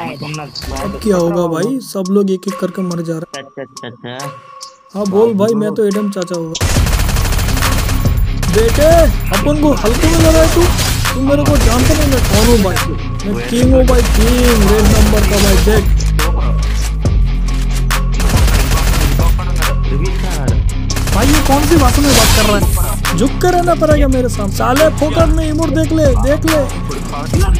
अब क्या होगा भाई? सब लोग एक एक करके मर जा रहे हाँ। बोल भाई, मैं तो एडम चाचा हुआ बेटे, अपन को हल्के में लगा तू। तुम मेरे को जानते नहीं, मैं कौन हूँ भाई? मैं किंग हूँ भाई किंग रेड नंबर का भाई, देख। भाई, ये कौन सी भाषा में बात कर रहा है? झुक कर रहना पड़ेगा मेरे सामने। साले, फोकट में इमोट देख ले देख ले।